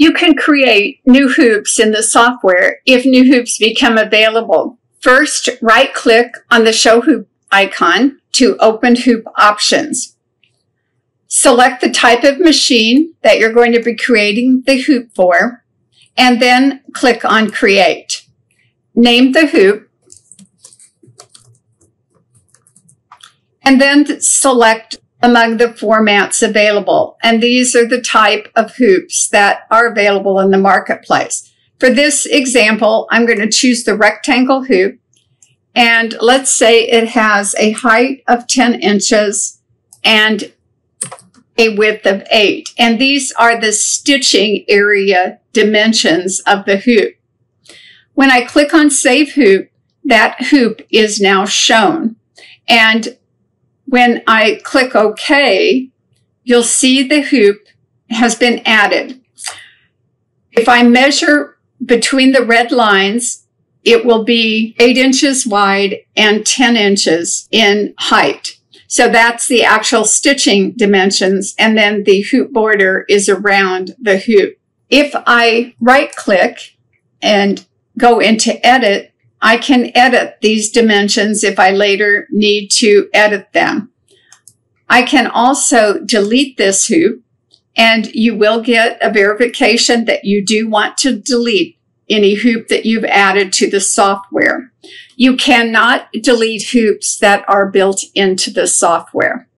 You can create new hoops in the software if new hoops become available. First, right click on the show hoop icon to open hoop options. Select the type of machine that you're going to be creating the hoop for, and then click on create. Name the hoop, and then select among the formats available. And these are the type of hoops that are available in the marketplace. For this example, I'm going to choose the rectangle hoop. And let's say it has a height of 10 inches and a width of 8. And these are the stitching area dimensions of the hoop. When I click on Save Hoop, that hoop is now shown. And when I click OK, you'll see the hoop has been added. If I measure between the red lines, it will be eight inches wide and 10 inches in height. So that's the actual stitching dimensions. And then the hoop border is around the hoop. If I right click and go into edit, I can edit these dimensions if I later need to edit them. I can also delete this hoop and you will get a verification that you do want to delete any hoop that you've added to the software. You cannot delete hoops that are built into the software.